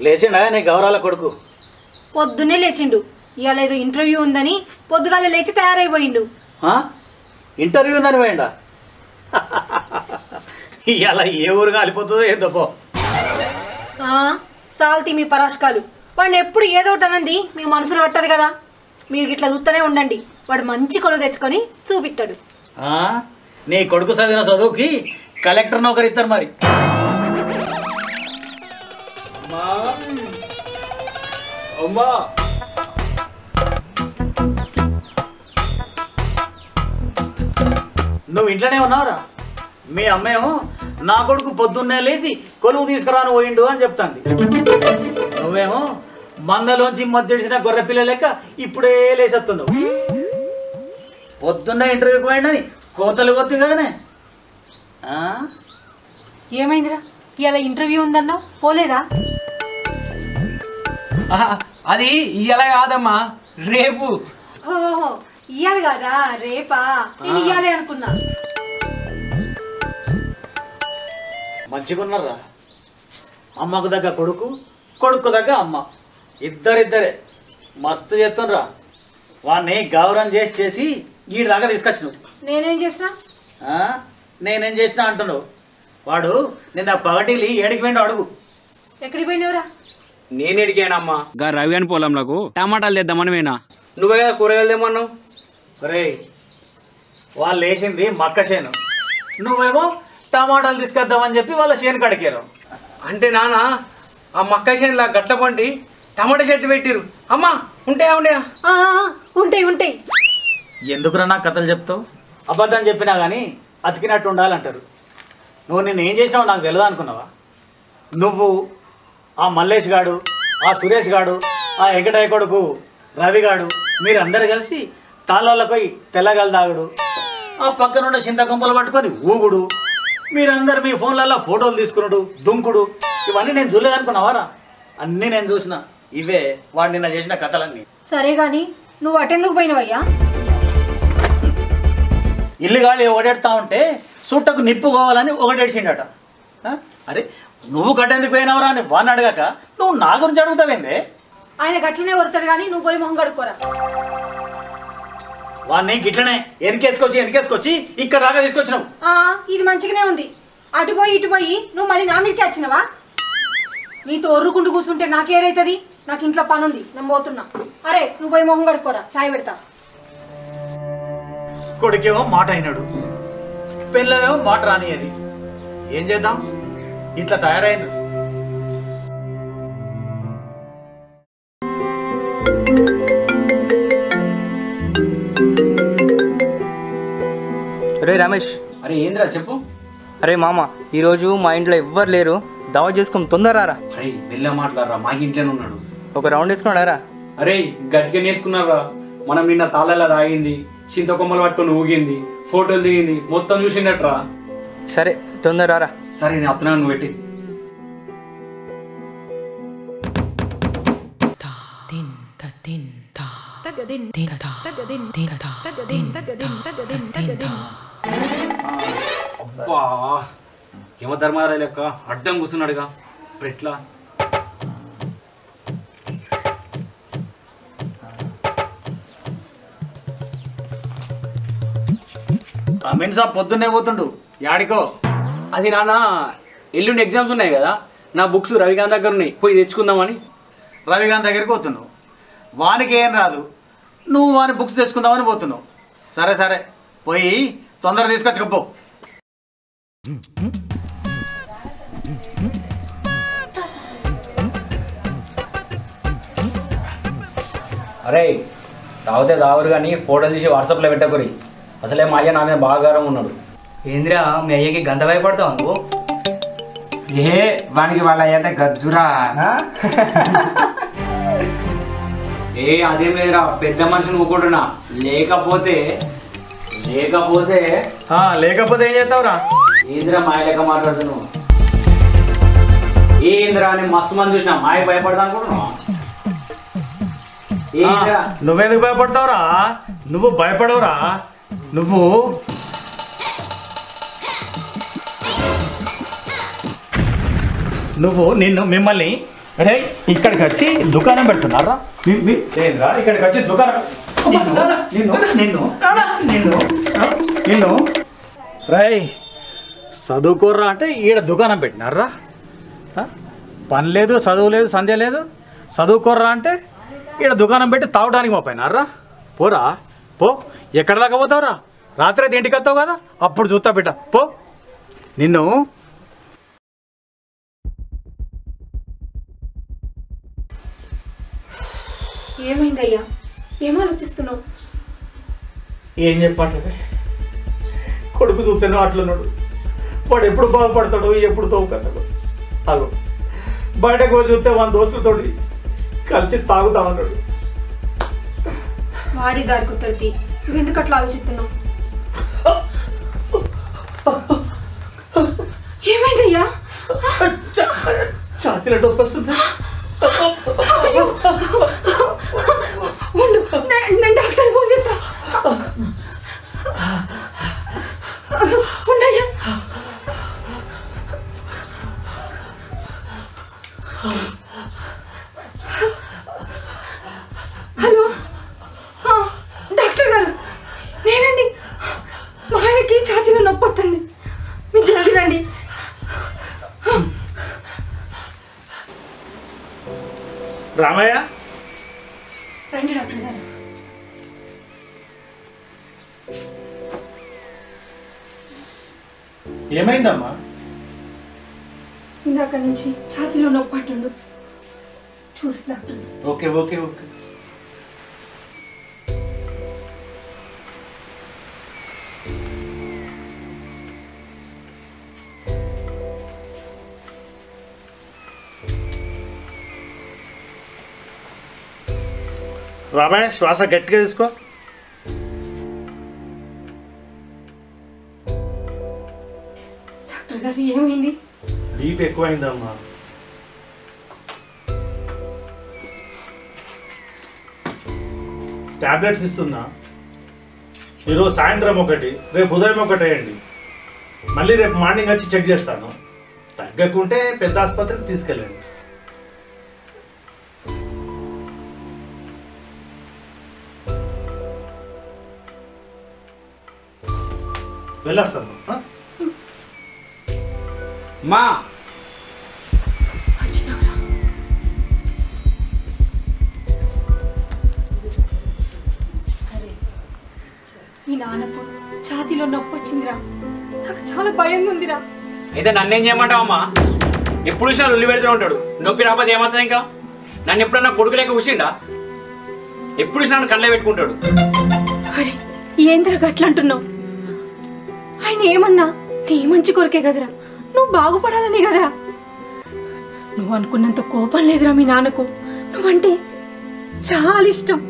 లేచిండా నీ గౌరాల కొడుకు? పొద్దున్నే లేచిండు. ఇవాళ ఏదో ఇంటర్వ్యూ ఉందని పొద్దుగాల లేచి తయారైపోయిండు. ఆ? ఇంటర్వ్యూ ఉందని పోయిండా? ఇలా ఏ ఊరు కాలిపోతుందో ఏందో పో. ఆ, సాల్తీ మీ పరాష్కాలు. వాడిని ఎప్పుడు ఏదో ఒకటి అనంది మీ మనసులో పట్టదు కదా. మీరు ఇట్లా చూస్తూనే ఉండండి. వాడు మంచి కొలు తెచ్చుకొని చూపిస్తాడు ఆ? నీ కొడుకు చదివిన చదువుకి కలెక్టర్ నౌకరు ఇస్తారు మరి. అమ్మా. అమ్మా. నువ్వు ఇంట్లోనే ఉన్నావురా? మీ అమ్మేమో నా కొడుకు పొద్దున్నే లేచి కొలువు తీసుకురాను పోయిండు అని చెప్తాంది. నువ్వేమో మందలోంచి మద్దెడిసిన గొర్రె పిల్ల లెక్క ఇప్పుడే లేచేస్తున్నావు. పొద్దున్న ఇంటర్వ్యూకి పోయిండని కోతలు ఆ? ఏమైందిరా? ఇవాళ ఇంటర్వ్యూ ఉందన్నావు పోలేదా? ఆహా, అది ఇలా కాదమ్మా రేపు. ఓహో ఇయ్యాలి కదా? రేపా? నేను ఇయ్యాలి అనుకున్నా. మంచిగున్నారా? అమ్మకు దగ్గ కొడుకు కొడుకు దగ్గ అమ్మ. ఇద్దరిద్దరే. మస్తు చేస్తుండ్రా. వాడిని గౌరవం చేసి చేసి వీడి దాకా తీసుకొచ్చినావు. నేనేం చేసినా? ఆ? నేనేం చేసినా అంటున్నావు. వాడు నిన్న పగటిలి ఏడికి పోయిండు అడుగు. ఎక్కడికి పోయినవరా? నేను ఎడిగానమ్మా గా రవి అని పొలంలకు టమాటాలు తెద్దామని పోయినా. నువ్వే కదా కూరగాయలు తెమ్మన్నావు? రే వాళ్ళు వేసింది మక్క చేను. నువ్వేమో టమాటాలు తీసుకొద్దామని చెప్పి వాళ్ళ చేను కడికారు అంటే నాన్న ఆ మక్క చేనులా గట్ల పండి టమాటా చెట్టు పెట్టిరు అమ్మా ఉంటాయా ఉండయా ఉంటాయి ఉంటాయి. ఎందుకురా నాకు కథలు చెప్తావు? అబద్ధం చెప్పినా కానీ అతికినట్టు ఉండాలంటారు. నువ్వు నేను ఏం చేసినావు నాకు తెలియదు అనుకున్నావా? నువ్వు ఆ మల్లేష్ గాడు ఆ సురేష్ గాడు ఆ వెంకటయ్య కొడుకు రవి గాడు మీరందరు కలిసి తాళ్ళలో పోయి తెల్లగల దాగుడు ఆ పక్కనున్న చింత గుంపలు పట్టుకొని ఊగుడు మీరందరు మీ ఫోన్లలో ఫోటోలు తీసుకున్నాడు దుంకుడు ఇవన్నీ నేను చూడలేదు అనుకున్నావారా అన్నీ నేను చూసిన ఇవే వాడు నిన్న చేసిన కథలన్నీ. సరే గాని నువ్వు అటెందుకు పోయినవయ్యా? ఇల్లు గాలి ఓడెడతా ఉంటే చుట్టకు నిప్పు కావాలని ఒకటేడిచిండట? అరే నువ్వు కట్టేందుకు పోయినావురా అని వాడిని అడగక నువ్వు నా గురించి అడుగుతావేందే? ఆయన గట్లనే కొడతాడు కానీ నువ్వు పోయి మొహం కడుక్కోరా. వాడిని గిట్లనే ఎనికేసుకొచ్చి ఎనికేసుకొచ్చి ఇక్కడ దాకా తీసుకొచ్చినావు. ఆ, ఇది మంచిగానే ఉంది. అటు పోయి ఇటు పోయి నువ్వు మళ్ళీ నా మీదకి వచ్చినవా? నీతో ఒర్రుకుంటూ కూర్చుంటే నాకేడైతుంది నాకు ఇంట్లో పని ఉంది. నేను పోతున్నా. అరే నువ్వు పోయి మొహం కడుక్కోరా. చాయ్ పెడతా. కొడుకేమో మాట అయినాడు. పిల్లలేమో మాట రానియది ఏం చేద్దాం? ఇట్లా తయారైంది. రే రమేష్. అరే ఏంద్రా చెప్పు? అరే మామ ఈరోజు మా ఇంట్లో ఎవ్వరు లేరు. దావా చేసుకుని తొందరరా అరే మెల్ల మాట్లాడరా మా ఇంట్లోనే ఉన్నాడు. ఒక రౌండ్ వేసుకున్నాడారా అరే గట్టిగా నేర్చుకున్నారా మనం నిన్న తాళాల తాగింది చింతకొమ్మలు పట్టుకొని ఊగింది. ఫోటోలు దిగింది మొత్తం చూసిండట్రా సరే తొందరరా సరే నేను అత్తనాను నువ్వు పెట్టి అబ్బా యమధర్మారాయ లెక్క అడ్డం కూర్చున్నాడుగా ఇప్పుడు ఎట్లా అమీన్ సాబ్ పొద్దున్నే పోతుండు. యాడికో? అది నాన్న ఎల్లుండి ఎగ్జామ్స్ ఉన్నాయి కదా నా బుక్స్ రవికాంత్ దగ్గర ఉన్నాయి పోయి తెచ్చుకుందామని. రవిగాంత్ దగ్గరికి పోతున్నావు వానికి ఏం రాదు. నువ్వు వాని బుక్స్ తెచ్చుకుందామని పోతున్నావు. సరే సరే. పోయి తొందర తీసుకొచ్చుకపో అరే తాగితే తాగురు కానీ ఫోటోలు తీసి వాట్సాప్లో పెట్టకురి. అసలే మా అయ్య నా మీద బాగారం ఉన్నాడు. ఏందిరా మీ అయ్యకి గంట భయపడతావు నువ్వు? ఏ వానికి వాళ్ళ అయ్యంటే గజ్జురా. ఏ అదేం లేదురా పెద్ద మనిషిని ఊకుంటున్నా. లేకపోతే లేకపోతే ఆ, లేకపోతే ఏం చేస్తావురా? ఏంద్రా మాయ లెక్క మాట్లాడుతున్నావు? ఏంద్రా అని మస్తు మంది చూసిన మాయ భయపడదా అనుకుంటున్నావా? నువ్వెందుకు భయపడతావురా? నువ్వు భయపడవురా? నువ్వు నువ్వు నిన్ను మిమ్మల్ని. అరే ఇక్కడికి వచ్చి దుకాణం పెడుతున్నారా? మీ- మీ- ఏంద్రా? ఇక్కడికి వచ్చి దుకాణం నిన్ను నిన్ను రై చదువుకోర్రా అంటే ఈడ దుకాణం పెట్టినారా? పని లేదు చదువు లేదు సంధ్య లేదు. చదువుకోర్రా అంటే ఈడ దుకాణం పెట్టి తాగడానికి మోపోయినారా పోరా. పో ఎక్కడ దాకా పోతావురా? రాత్రి అయితే ఇంటికి వస్తావు కదా? అప్పుడు చూస్తా బిడ్డ. పో. నిన్ను ఏమైందయ్యా? ఏం ఆలోచిస్తున్నావు? ఏం చెప్పంటే కొడుకు చూస్తేనే అట్లున్నాడు వాడు ఎప్పుడు బాగుపడతాడు ఎప్పుడు తవ్వుకుంటాడు అగో బయటకు పోయి చూస్తే మన దోస్తులతోటి కలిసి తాగుతా ఉన్నాడు. వాడి దారి కుత్తడితి నువ్వెందుకు అట్లా ఆలోచిస్తున్నావు? ఏమైందయ్యా? ఛాతీలో డొప్పి వస్తుంది. ఉండు. నే- నేను డాక్టర్ ఫోన్ ఏమైందమ్మా? ఇందాక నుంచి ఛాతీలో నొప్పి అంటుండు చూడు doctor. Okay okay okay. Ramayya శ్వాస గట్టిగా తీసుకో. గారు ఏమైంది? డీప్ ఎక్కువైందమ్మా. టాబ్లెట్స్ ఇస్తున్నా. ఈరోజు సాయంత్రం ఒకటి రేపు ఉదయం ఒకటి వేయండి మళ్ళీ రేపు మార్నింగ్ వచ్చి చెక్ చేస్తాను. తగ్గకుంటే పెద్ద ఆసుపత్రికి తీసుకెళ్ళండి. వెళ్ళొస్తాను. మా. మీ నాన్నకు ఛాతీలో నొప్పి వచ్చిందిరా. నాకు చాలా భయంగా ఉందిరా అయితే నన్నేం చేయమంటావు అమ్మా ఎప్పుడు చూసినా ఉల్లి పెడుతూ ఉంటాడు. నొప్పి రాకపోతే ఏమవుతుంది ఇంకా? నన్ను ఎప్పుడన్నా కొడుకు లేక కూర్చిండా ఎప్పుడు చూసినా నన్ను కళ్ళే పెట్టుకుంటాడు. అరే ఏందిరా గట్ల అంటున్నావు ఆయన ఏమన్నా నీ మంచి కొరకే కదరా? నువ్వు బాగుపడాలని కదరా. నువ్వు అనుకున్నంత కోపం లేదురా మీ నాన్నకు. నువ్వంటే చాలా ఇష్టం.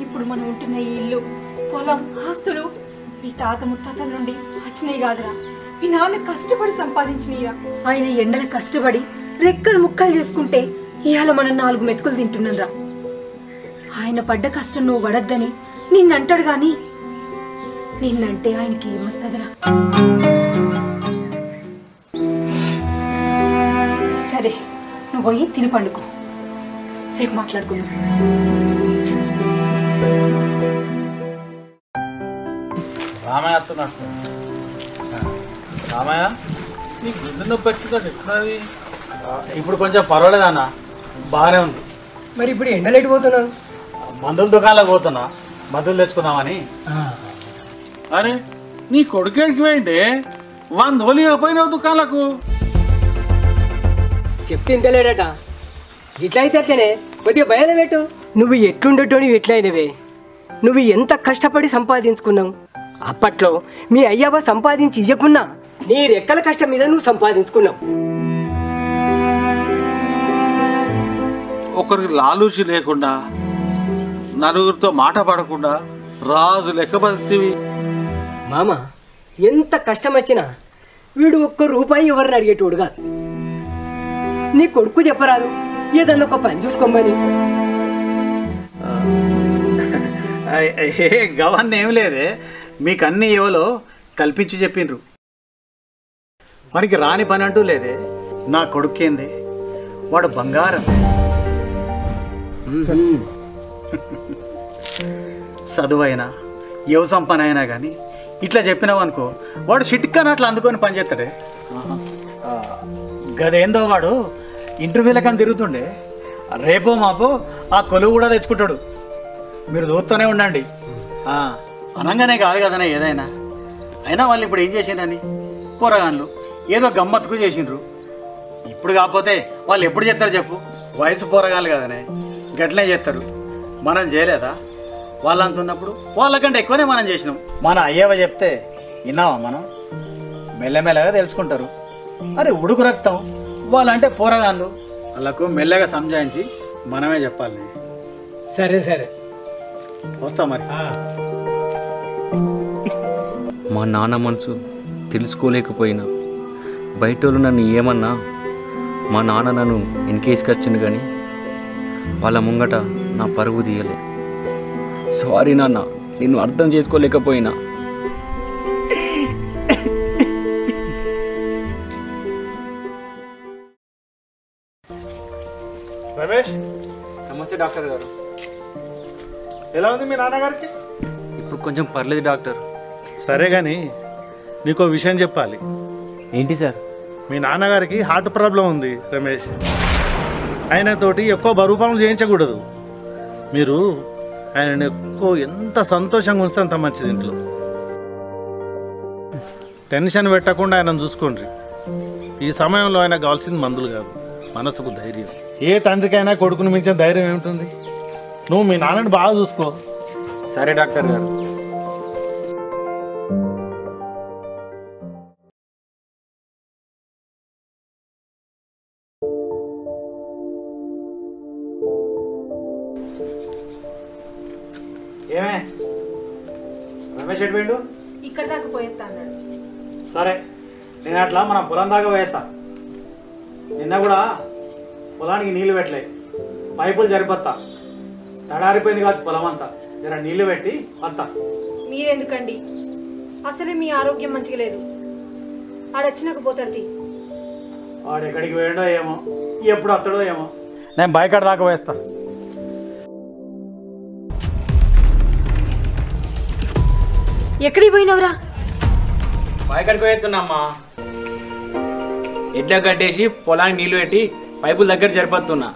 ఇప్పుడు మనం ఉంటున్న ఈ ఇల్లు పొలం ఆస్తులు మీ తాత ముత్తాతల నుండి వచ్చినాయి కాదురా. మీ నాన్న కష్టపడి సంపాదించినయ్యా. ఆయన ఎండల కష్టపడి రెక్కలు ముక్కలు చేసుకుంటే ఇవాళ మనం నాలుగు మెతుకులు తింటున్నారా. ఆయన పడ్డ కష్టం నువ్వు పడద్దని నిన్నంటాడు గాని నిన్నంటే ఆయనకి ఏమొస్తుందిరా? నువ్వు పోయి తిని పండుకో. రేపు మాట్లాడుకుందాం. రామయ్య వస్తున్నట్టు రామయ్య నీ గుండె నొప్పి ఎట్లున్నది? ఇప్పుడు కొంచెం పర్వాలేదన్న బాగానే ఉంది. మరి ఇప్పుడు ఎండలేటి పోతున్నాను మందుల దుకాణంలోకి పోతున్నా. మందులు తెచ్చుకుందామని. అరే నీ కొడుకేడికి పోయిండే? వంద పోయినావు దుకాణాలకు. చెప్తే ఇంటలేడట. ఇట్లా అయితే అట్లనే కొద్దిగా భయం పెట్టు నువ్వు ఎట్లుండటో ఎట్లయినవే? నువ్వు ఎంత కష్టపడి సంపాదించుకున్నావు? అప్పట్లో మీ అయ్యవ సంపాదించి ఇయ్యకున్నా నీ రెక్కల కష్టం మీద నువ్వు సంపాదించుకున్నావు. ఒకరికి లాలూచి లేకుండా నలుగురితో మాట పడకుండా రాజు లెక్క బతివి మామ ఎంత కష్టం వచ్చినా వీడు ఒక్క రూపాయి ఎవరిని అడిగేటోడు కాదు. నీ కొడుకు చెప్పరాదు. ఏదన్నా ఒక పని చూసుకోమని. ఏ గవన్ ఏం లేదే. మీకు అన్ని ఏవలో కల్పించి చెప్పిండ్రు మనకి రాని పని అంటూ లేదే. నా కొడుకేంది? వాడు బంగారం చదువైనా యువ సంపన్న అయినా కానీ ఇట్లా చెప్పినావు అనుకో వాడు చిట్కాని అట్లా అందుకొని పనిచేస్తాడే గదేందో వాడు ఇంటర్వ్యూలకని తిరుగుతుండే. రేపో మాపో ఆ కొలువు కూడా తెచ్చుకుంటాడు. మీరు చూస్తూనే ఉండండి. అనంగానే కాదు కదనే ఏదైనా. అయినా వాళ్ళు ఇప్పుడు ఏం చేసిండ్రని? కూరగాయలు ఏదో గమ్మత్తుకు చేసిండ్రు. ఇప్పుడు కాకపోతే వాళ్ళు ఎప్పుడు చేస్తారు చెప్పు? వయసు పోరగాళ్ళు కదనే. గట్లనే చేస్తారు. మనం చేయలేదా? వాళ్ళు అంటున్నప్పుడు వాళ్ళకంటే ఎక్కువనే మనం చేసినాం. మన అయ్యవ చెప్తే విన్నావా మనం? మెల్లమెల్లగా తెలుసుకుంటారు. అరే ఉడుకు రక్తం. వాళ్ళంటే పోరగాళ్ళు. వాళ్ళకు మెల్లగా సంజాయించి మనమే చెప్పాలి. సరే సరే. వస్తాం మరి. మా నాన్న మనసు తెలుసుకోలేకపోయినా బయట వాళ్ళు నన్ను ఏమన్నా మా నాన్న నన్ను వెనకేసుకొచ్చిండు కానీ వాళ్ళ ముంగట నా పరుగు తీయలే. సారీ నాన్న నిన్ను అర్థం చేసుకోలేకపోయినా. నమస్తే డాక్టర్ గారు. ఎలా ఉంది మీ నాన్నగారికి? ఇప్పుడు కొంచెం పర్లేదు డాక్టర్. సరే కానీ నీకో విషయం చెప్పాలి. ఏంటి సార్? మీ నాన్నగారికి హార్ట్ ప్రాబ్లం ఉంది రమేష్. ఆయనతోటి ఎక్కువ బరువు పనులు చేయించకూడదు. మీరు ఆయనను ఎక్కువ ఎంత సంతోషంగా ఉంచితే అంత మంచిది ఇంట్లో. టెన్షన్ పెట్టకుండా ఆయనను చూసుకోండి. ఈ సమయంలో ఆయన కావాల్సింది మందులు కాదు మనసుకు ధైర్యం. ఏ తండ్రికైనా కొడుకును మించిన ధైర్యం ఏమిటి నువ్వు మీ నాన్నని బాగా చూసుకో. సరే డాక్టర్ గారు. ఏమే? రమేష్ ఎటు పోయిండు? ఇక్కడ దాకా పోయేస్తా అన్నాడు. సరే నేను అట్లా మనం పొలం దాకా పోయేస్తా. నిన్న కూడా పొలానికి నీళ్ళు పెట్టలే. పైపులు జరిపోతా తడారిపోయింది కావచ్చు పొలం అంతా. జర నీళ్ళు పెట్టి వస్తా మీరెందుకండి? అసలే మీ ఆరోగ్యం మంచిగా లేదు. ఆడొచ్చినాక పోతాడు వాడు ఎక్కడికి పోయిండో ఏమో ఎప్పుడు వస్తాడో ఏమో. నేను బయకాడ దాకా పోయేస్తా. ఎక్కడికి పోయినవరా? బాయికాడికి పోయేస్తున్నామ్మా ఎడ్ల కట్టేసి పొలానికి నీళ్ళు పెట్టి పైపుల దగ్గర జరిపోతున్నా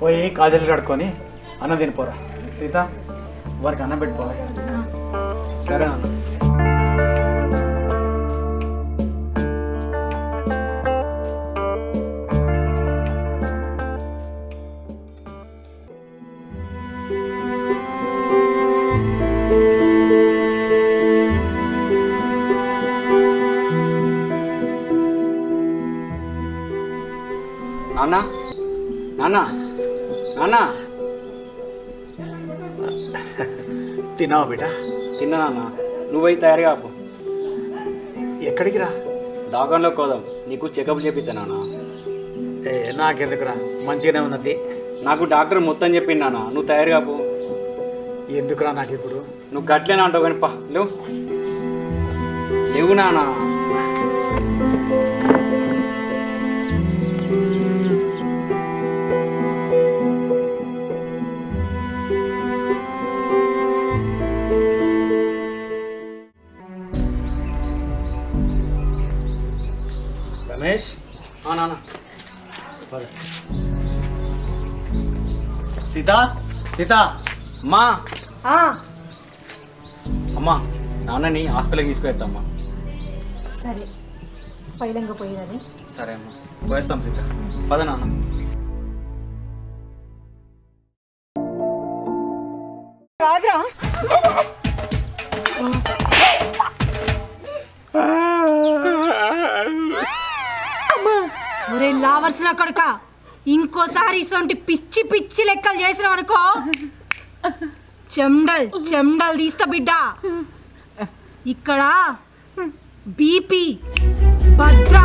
పోయి కాజలు కడుక్కొని అన్నం తినిపోరా. సీత వారికి అన్నం పెట్టుకోవాలి సరే అన్న. తిన్నావా బిడ్డ? తిన్నా నాన్న నువ్వై తయారుగా ఆపు. ఎక్కడికి రా? దాగంలోకి పోదాం నీకు చెకప్ చేపిస్తా నాన్న ఏ నాకెందుకురా? మంచిగానే ఉన్నది. నాకు డాక్టర్ మొత్తం చెప్పిండు నాన్న నువ్వు తయారుగా పో ఎందుకురా నాకు ఇప్పుడు? నువ్వు గట్లేనా అంటావు కానీ పా లేవు. లేవు నాన్న ఆ నాన్న. సీత సీత. అమ్మా. అమ్మా నాన్నని హాస్పిటల్కి తీసుకువెళ్తామ్మా. సరే. పైలంగా పోయేదని సరే అమ్మా. పోయేస్తాం సీత. పద నాన్న. ఒరే లావర్సిన కొడుక? ఇంకోసారి ఇటువంటి పిచ్చి పిచ్చి లెక్కలు చేసిన అనుకో చెమ్డల్ చెమ్డల్ తీస్తా బిడ్డ. ఇక్కడ బీపీ భద్ర.